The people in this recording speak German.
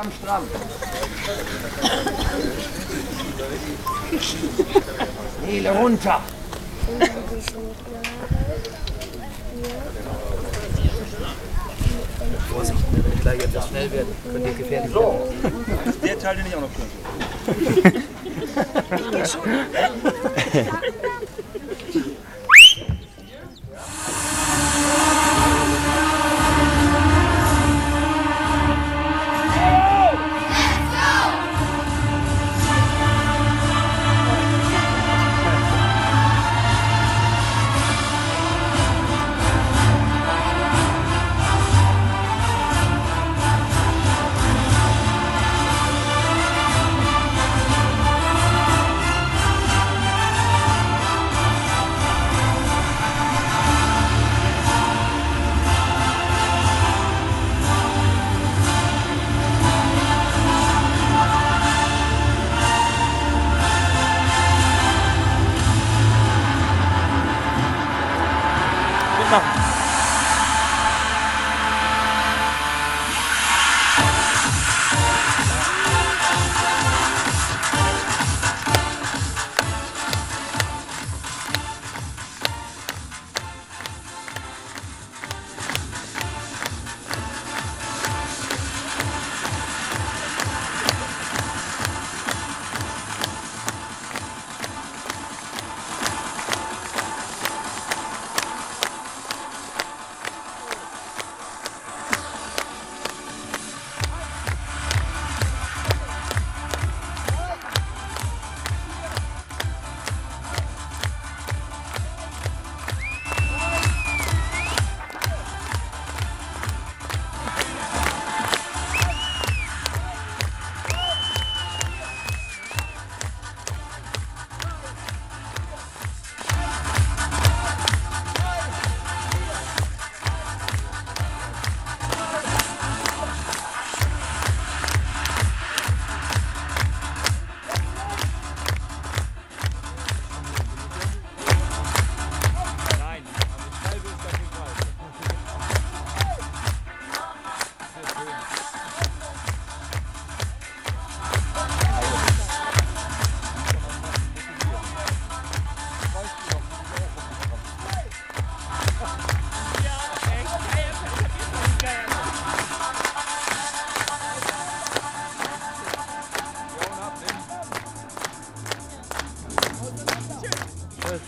am Strand. Hele runter. Vorsicht, wenn die gleich etwas schnell werden, könnte gefährlich werden. Der Teil, den ich auch noch könnte. 감. Evet.